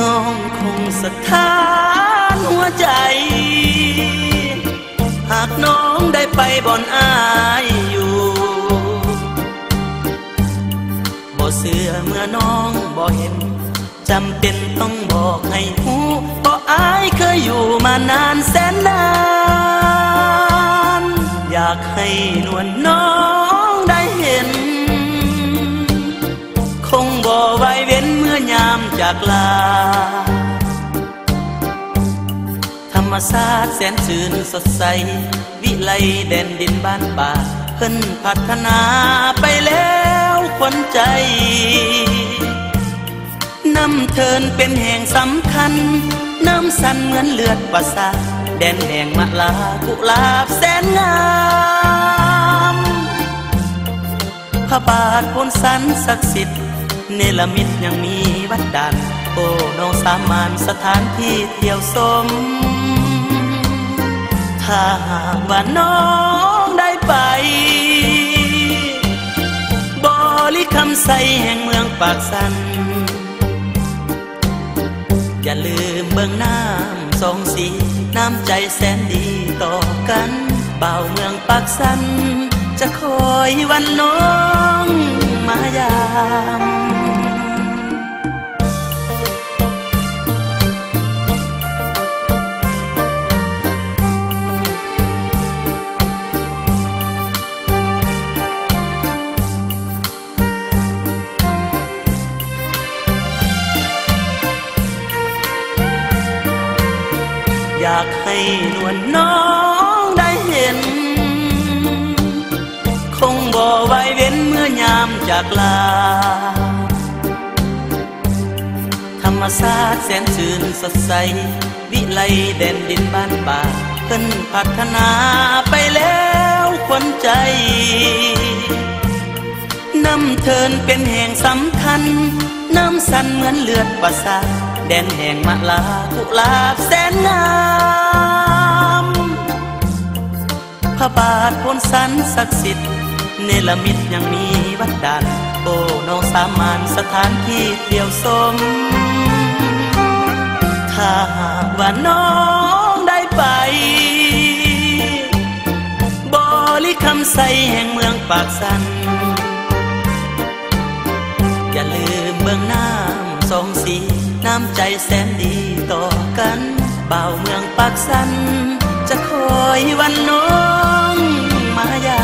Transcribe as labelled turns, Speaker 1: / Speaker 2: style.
Speaker 1: น้องคงสถานหัวใจ หากน้องได้ไปบ่อนอายอยู่บ่เสือเมื่อน้องบ่เห็นจำเป็นต้องบอกให้หูเพราะอายเคยอยู่มานานแสนนาน อยากให้นวลน้อง จากลา ธรรมชาติแสนชื่นสดใส วิไลแดนดินบ้านป่าเพิ่นพัฒนาไปแล้วคนใจน้ำเทินเป็นแห่งสำคัญ น้ำสันเหมือนเลือดประสาแดนแห่งมะลากุลาบแสนงามพระบาทพนสันศักดิ์สิทธิ์เนลมิตยังมี วัดดัน โอ้น้องสามานสถานที่เที่ยวสม ถ้าหากว่าน้องได้ไป บริคำใสแห่งเมืองปากสัน อย่าลืมเบื้องน้ำสองสี น้ำใจแสนดีต่อกันเบ่าเมืองปากสัน จะคอยวันน้องมายาม อยากให้นวลน้องได้เห็น คงบ่ไว้เว้นเมื่อยามจากลา ธรรมชาติแสนชื่นสดใส วิไลแดนดินบ้านป่าเพิ่นพัฒนาไปแล้วควนใจน้ำเทินเป็นแห่งสำคัญ น้ำสันเหมือนเลือดประสาท แดนแห่งมะลากุลาบแสนงามพระบาทพ้นสันศักดิ์สิทธิ์เนลมิตยังมีวัดดันโอ้น้องสามานสถานที่เที่ยวสม ถ้าหากว่าน้องได้ไป บริคำใสแห่งเมืองปากสันอย่าลืมเบื้องหน้ำ สองสีน้ำใจแสนดีต่อกันเบาเมืองปากสันจะคอยวันน้องมายา